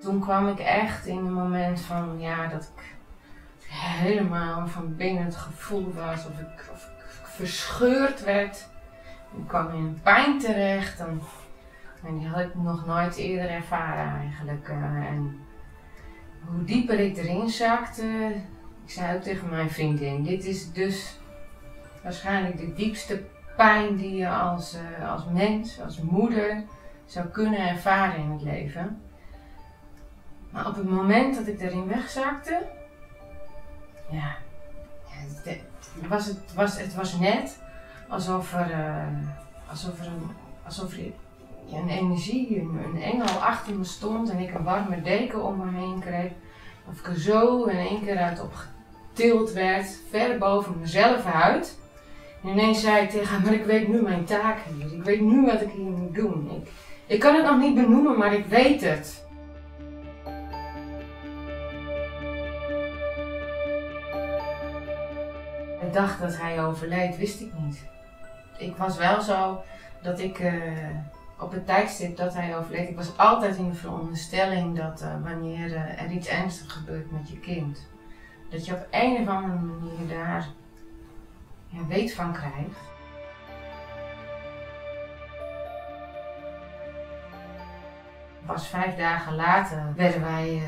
toen kwam ik echt in een moment van, ja, dat ik helemaal van binnen het gevoel was of ik, verscheurd werd. Ik kwam in pijn terecht en, en die had ik nog nooit eerder ervaren eigenlijk. eh, en hoe dieper ik erin zakte, ik zei ook tegen mijn vriendin, dit is dus waarschijnlijk de diepste pijn die je als, eh, als mens, als moeder zou kunnen ervaren in het leven. Maar op het moment dat ik erin wegzakte, ja, was, het, was, het was net alsof er, eh, alsof een, alsof een energie, een, engel achter me stond en ik een warme deken om me heen kreeg. Of ik er zo in één keer uit op getild werd, ver boven mezelf uit. En ineens zei ik tegen haar, maar ik weet nu mijn taak hier. Ik weet nu wat ik hier moet doen. Ik, ik kan het nog niet benoemen, maar ik weet het. Dag dat hij overleed, wist ik niet. Ik was wel zo dat ik eh, op het tijdstip dat hij overleed, ik was altijd in de veronderstelling dat eh, wanneer eh, er iets ernstigs gebeurt met je kind, dat je op een of andere manier daar weet van krijgt. Pas vijf dagen later werden wij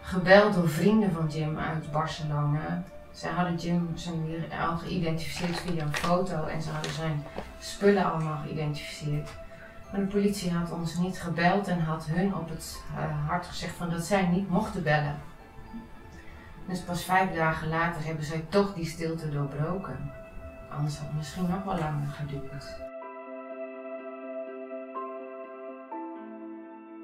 gebeld door vrienden van Jim uit Barcelona. Zij hadden Jim zijn al geïdentificeerd via een foto en ze hadden zijn spullen allemaal geïdentificeerd. Maar de politie had ons niet gebeld en had hun op het eh, hart gezegd van dat zij niet mochten bellen. Dus pas vijf dagen later hebben zij toch die stilte doorbroken. Anders had het misschien nog wel langer geduurd.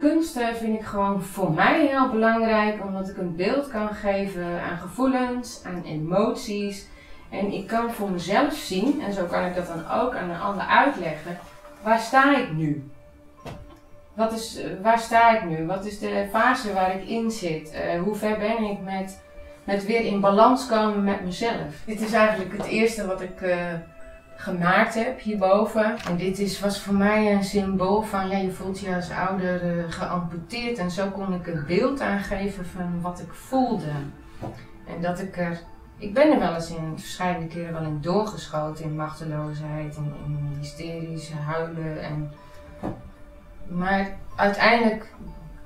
Kunst eh, vind ik gewoon voor mij heel belangrijk, omdat ik een beeld kan geven aan gevoelens, aan emoties. En ik kan voor mezelf zien, en zo kan ik dat dan ook aan een ander uitleggen, waar sta ik nu? Wat is, eh, waar sta ik nu? Wat is de fase waar ik in zit? Eh, hoe ver ben ik met, met weer in balans komen met mezelf? Dit is eigenlijk het eerste wat ik eh, gemaakt heb hierboven. En dit is, was voor mij een symbool van, ja, je voelt je als ouder eh, geamputeerd. En zo kon ik een beeld aangeven van wat ik voelde. En dat ik er, ik ben er wel eens in, verschillende keren wel in doorgeschoten. In machteloosheid, in, in hysterisch huilen. En, maar uiteindelijk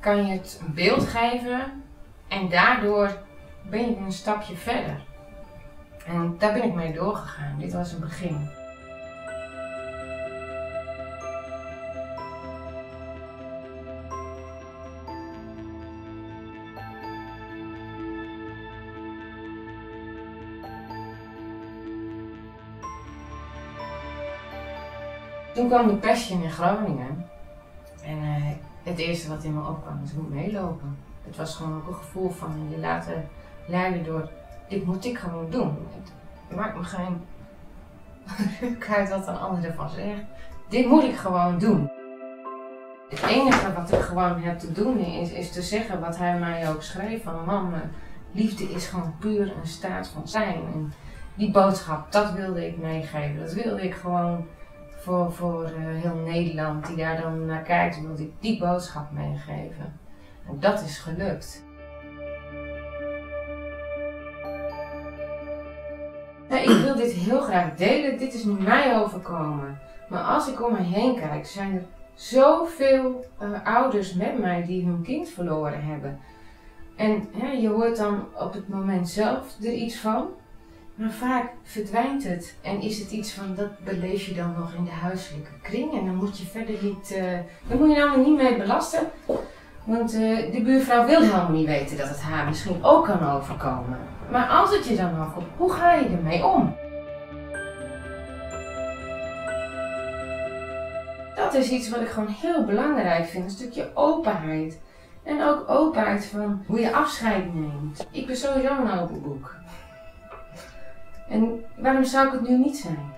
kan je het een beeld geven. En daardoor ben je een stapje verder. En daar ben ik mee doorgegaan. Dit was een begin. Toen kwam de Passion in Groningen. En eh, het eerste wat in me opkwam was, ik moet meelopen. Het was gewoon ook een gevoel van je laten leiden door, dit moet ik gewoon doen. Het maakt me geen uit wat een ander ervan zegt. Dit moet ik gewoon doen. Het enige wat ik gewoon heb te doen is, is te zeggen wat hij mij ook schreef van mama, liefde is gewoon puur een staat van zijn. En die boodschap, dat wilde ik meegeven. Dat wilde ik gewoon voor, voor eh, heel Nederland die daar dan naar kijkt, wilde ik die boodschap meegeven. En dat is gelukt. Ik wil dit heel graag delen. Dit is nu mij overkomen. Maar als ik om me heen kijk, zijn er zoveel uh, ouders met mij die hun kind verloren hebben. En je hoort dan op het moment zelf er iets van. Maar vaak verdwijnt het en is het iets van dat beleef je dan nog in de huiselijke kring en dan moet je verder niet, uh, daar moet je nou niet mee belasten. Want uh, de buurvrouw wil helemaal niet weten dat het haar misschien ook kan overkomen. Maar als het je dan overkomt, hoe ga je ermee om? Dat is iets wat ik gewoon heel belangrijk vind, een stukje openheid. En ook openheid van hoe je afscheid neemt. Ik ben sowieso een open boek. En waarom zou ik het nu niet zijn?